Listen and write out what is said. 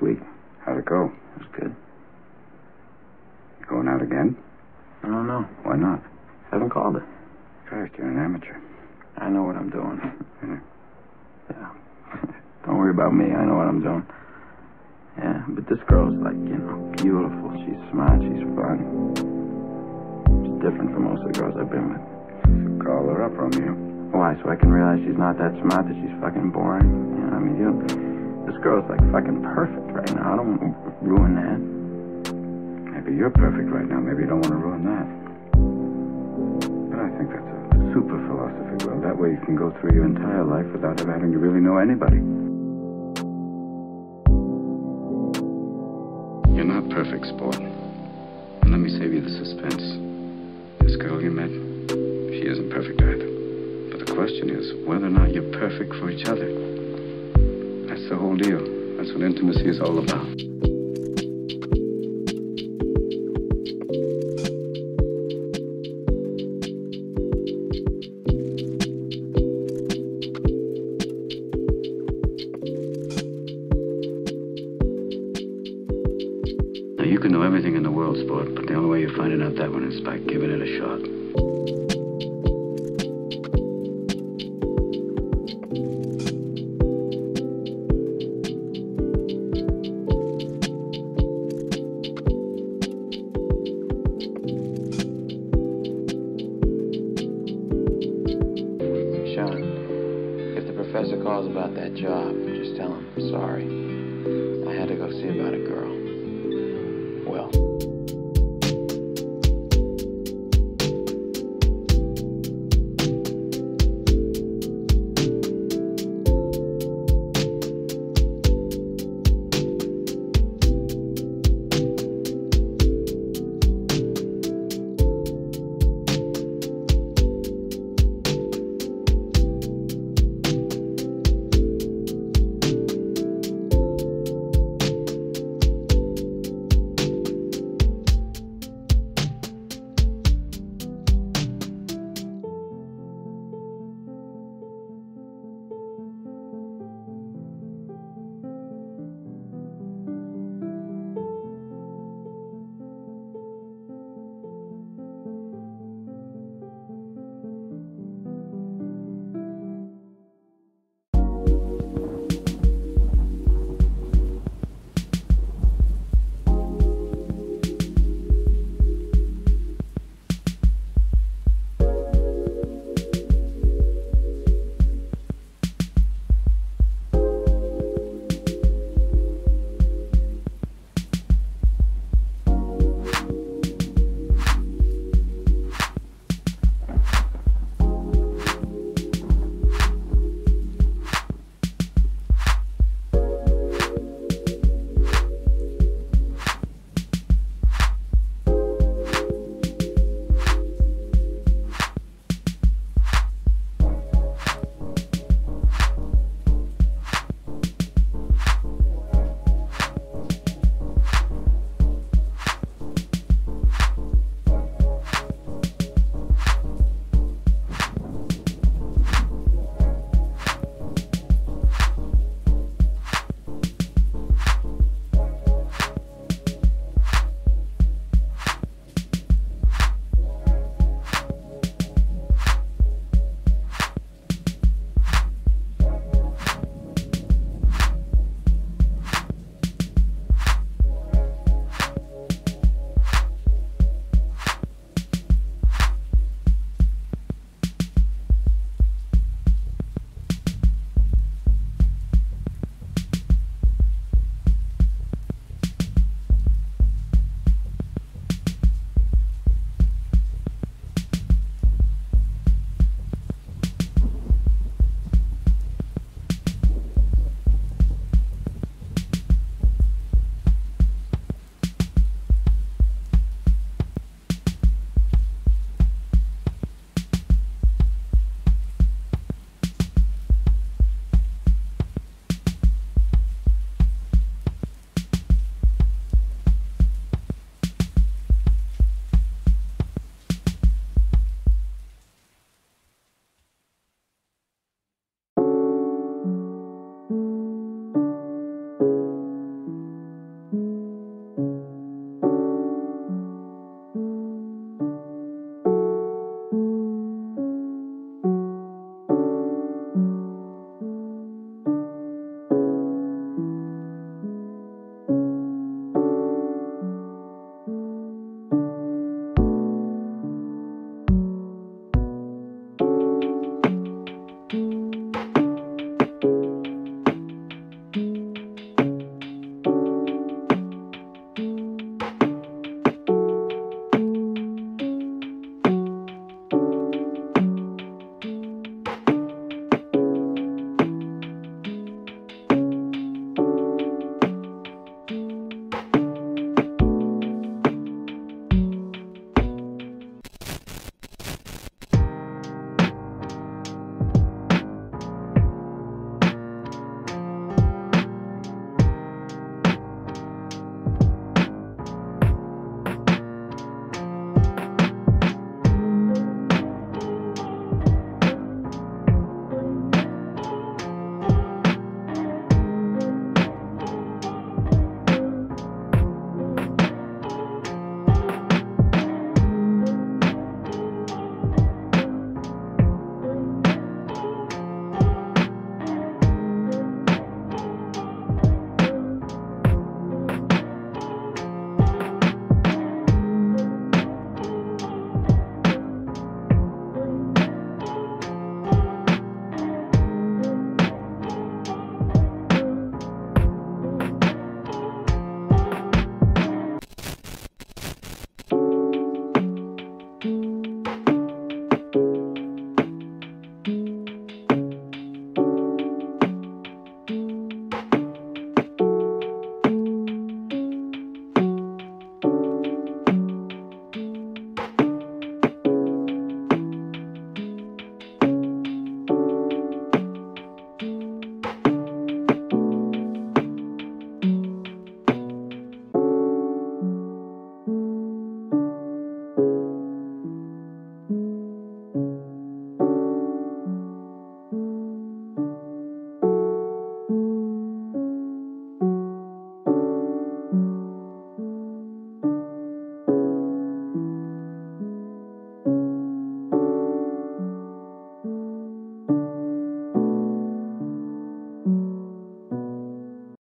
last week. How'd it go? It was good. You going out again? I don't know. Why not? Haven't called her. Christ, you're an amateur. I know what I'm doing. Yeah. Yeah. Don't worry about me. I know what I'm doing. Yeah, but this girl's like, you know, beautiful. She's smart. She's fun. She's different from most of the girls I've been with. So call her up, Romeo. Why? So I can realize she's not that smart, that she's fucking boring. You know, I mean, you know, this girl's like fucking perfect right now. I don't want to ruin that. Maybe you're perfect right now. Maybe you don't want to ruin that. But I think that's a super philosophy, Will. That way you can go through your entire life without ever having to really know anybody. You're not perfect, sport. And let me save you the suspense. This girl you met, she isn't perfect either. But the question is whether or not you're perfect for each other. The whole deal. That's what intimacy is all about. Professor calls about that job, just tell him, sorry. I had to go see about a girl. Well.